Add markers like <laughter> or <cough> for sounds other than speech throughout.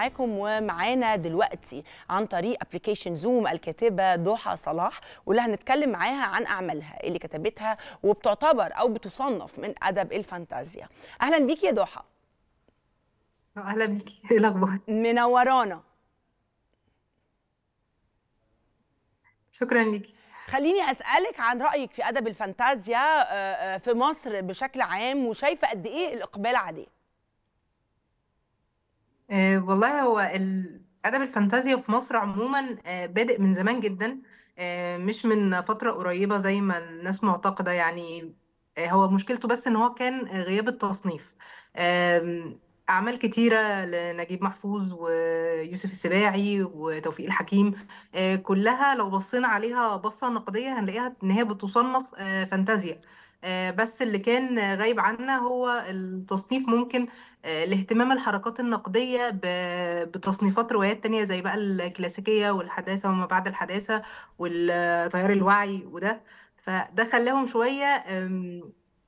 معاكم ومعانا دلوقتي عن طريق application زوم الكاتبة ضحى صلاح واللي هنتكلم معاها عن أعمالها اللي كتبتها وبتعتبر أو بتصنف من أدب الفانتازيا. أهلا بيكي يا ضحى. أهلا بيكي إيه الأخبار؟ منورانا. شكرا ليكي خليني أسألك عن رأيك في أدب الفانتازيا آه، آه، في مصر بشكل عام وشايفة قد إيه الإقبال عليه؟ أه والله هو ال- أدب الفانتازيا في مصر عموما أه بادئ من زمان جدا أه مش من فترة قريبة زي ما الناس معتقدة يعني هو مشكلته بس إن هو كان غياب التصنيف. آم، أعمال كتيرة لنجيب محفوظ ويوسف السباعي وتوفيق الحكيم كلها لو بصينا عليها بصة نقدية هنلاقيها إن هي بتصنف فانتازيا. بس اللي كان غايب عنا هو التصنيف ممكن آه، لاهتمام الحركات النقدية بتصنيفات روايات تانية زي بقى الكلاسيكية والحداثة وما بعد الحداثة والتيار الوعي وده فده خلاهم شوية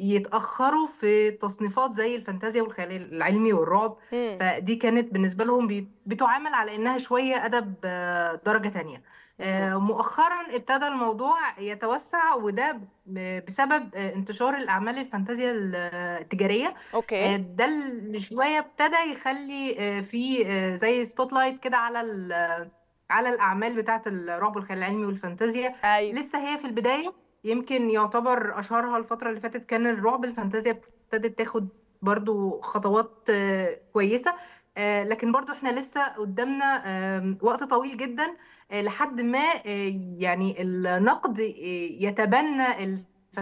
يتأخروا في تصنيفات زي الفانتازيا والخيال العلمي والرعب. فدي كانت بالنسبة لهم بتعامل على إنها شوية أدب آه، درجة تانية. آه، مؤخرا ابتدى الموضوع يتوسع وده بسبب آه، انتشار الأعمال الفانتازيا التجارية. آه، okay ده اللي شوية ابتدى يخلي آه، في آه، زي spotlight كده على على الأعمال بتاعة الرعب والخيال العلمي والفانتازيا. أيوه. لسه هي في البداية. يمكن يعتبر أشهرها الفترة اللي فاتت كان الرعب الفانتازيا ابتدت تاخد برضو خطوات آه، كويسة. آه، لكن برضو إحنا لسه قدامنا وقت طويل جدا آه، لحد ما آه، يعني النقد آه، يتبنى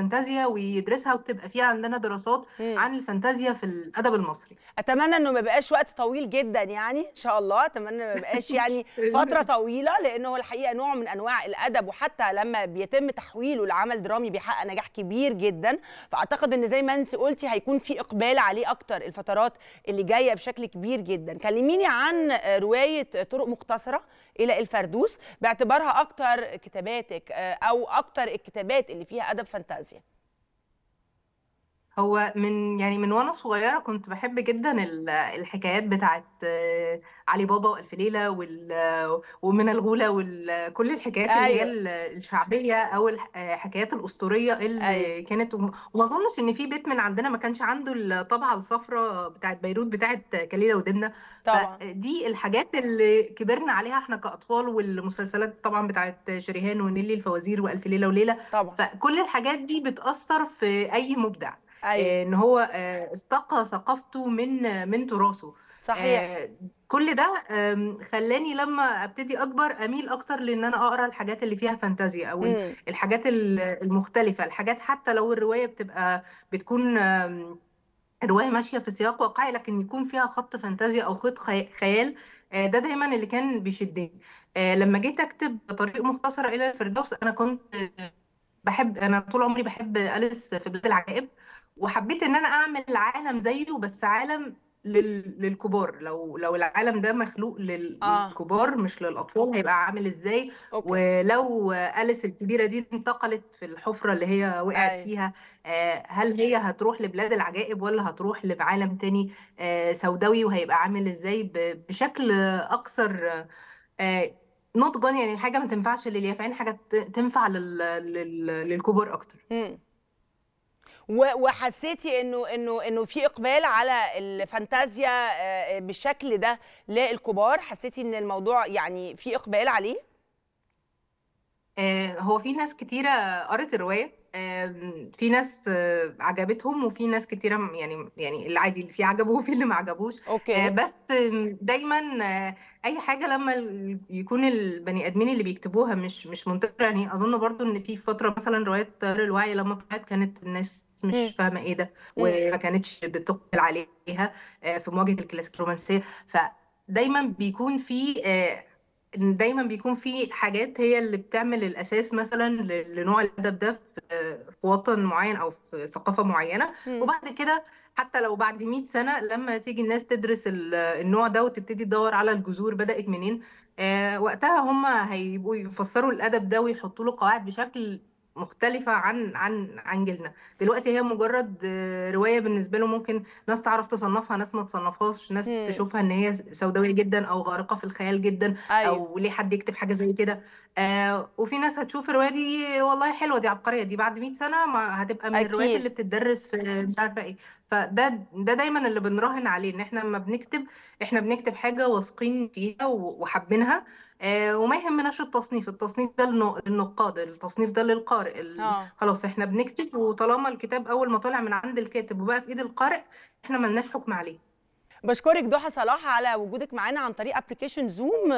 الفانتازيا ويدرسها وتبقى في عندنا دراسات مم. عن الفانتازيا في الأدب المصري. أتمنى إنه ما يبقاش وقت طويل جدا يعني إن شاء الله. أتمنى ما يبقاش <laughs> يعني فترة طويلة لأنه الحقيقة نوع من أنواع الأدب وحتى لما بيتم تحويله لعمل درامي بيحقق نجاح كبير جدا. فأعتقد إن زي ما أنت قلتي هيكون في إقبال عليه أكتر الفترات اللي جاية بشكل كبير جدا. كلميني عن رواية طرق مختصره إلى الفردوس باعتبارها أكتر كتاباتك أو أكتر الكتابات اللي فيها أدب فانتازيا Ásia. هو من يعني من وأنا صغيرة كنت بحب جدا ال- الحكايات بتاعت آه، علي بابا وألف ليلة وال- ومن الغولة وكل الحكايات اللي هي أيوه. ال- الشعبية أو الحكايات الأسطورية أيوه. اللي كانت وما أظنش إن في بيت من عندنا ما كانش عنده الطبعة الصفراء بتاعت بيروت بتاعت كليلة ودمنه طبعا. فدي الحاجات اللي كبرنا عليها إحنا كأطفال والمسلسلات طبعا بتاعت شريهان ونيلي الفوازير وألف ليلة وليلة. طبعا. فكل الحاجات دي بتأثر في أي مبدع. أيوه. آه، إن هو آه، استقى ثقافته من من تراثه. صحيح. آه، كل ده خلاني لما أبتدي أكبر أميل أكتر لإن أنا أقرأ الحاجات اللي فيها فانتازيا أو امم الحاجات ال- المختلفة. الحاجات حتى لو الرواية بتبقى بتكون آم، روايه ماشية في سياق واقعي لكن يكون فيها خط فانتازيا أو خط خي- خيال ده دايما اللي كان بيشدني. لما جيت أكتب طريق مختصر إلى الفردوس أنا كنت بحب أنا طول عمري بحب أليس في بلاد العجائب. وحبيت إن أنا أعمل عالم زيه بس عالم لل... للكبار. لو لو العالم ده مخلوق لل... آه. للكبار مش للأطفال هيبقى عامل إزاي؟ okay. ولو أليس الكبيرة دي انتقلت في الحفرة اللي هي وقعت أيوه. فيها آه، هل هي هتروح لبلاد العجائب ولا هتروح لعالم تاني آه، سوداوي؟ وهيبقى عامل إزاي؟ ب- بشكل أكثر آه، نضجا. يعني حاجة ما تنفعش لليافعين حاجة ت- تنفع لل... لل... للكبار أكتر. و- وحسيتي إنه إنه إنه في إقبال على الفانتازيا آه، بالشكل ده للكبار؟ حسيتي إن الموضوع يعني في إقبال عليه؟ آه، هو في ناس كتيرة قرت الرواية آم، في ناس آه، عجبتهم وفي ناس كتيرة م- يعني يعني اللي عادي اللي فيه عجبه وفي اللي ما عجبوش. أوكي. بس دايما أي حاجة لما يكون البني آدمين اللي بيكتبوها مش مش منتشرة يعني أظن برضو إن في فترة مثلا رواية طيار الوعي لما طلعت كانت الناس مش إمم. فاهمة إيه ده وما كانتش بتقبل عليها آه، في مواجهة الكلاسيك الرومانسية. فدايما بيكون في آه، دايما بيكون في حاجات هي اللي بتعمل الأساس مثلا لنوع الأدب ده في وطن معين أو في ثقافة معينة. إمم. وبعد كده حتى لو بعد 100 سنة لما تيجي الناس تدرس ال- النوع ده وتبتدي تدور على الجذور بدأت منين آه وقتها هم هيبقوا يفسروا الأدب ده ويحطوا له قواعد بشكل مختلفة عن عن عن جيلنا. دلوقتي هي مجرد آه، رواية بالنسبة له ممكن ناس تعرف تصنفها ناس ما تصنفهاش ناس مم. تشوفها إن هي سوداوية جدا أو غارقة في الخيال جدا أيوه. أو ليه حد يكتب حاجة زي كده. آه وفي ناس هتشوف الرواية دي والله حلوة دي عبقرية دي بعد 100 سنة ما هتبقى من الروايات أكيد. اللي بتدرس في مش عارفة إيه. فده ده دايما اللي بنراهن عليه إن إحنا لما بنكتب إحنا بنكتب حاجة واثقين فيها وحابينها آه، وما يهمناش التصنيف. التصنيف ده للن- للنقاد التصنيف ده للقارئ. آه. خلاص إحنا بنكتب وطالما الكتاب أول ما طلع من عند الكاتب وبقى في إيد القارئ إحنا ملناش حكم عليه. بشكرك ضحى صلاح على وجودك معانا عن طريق application Zoom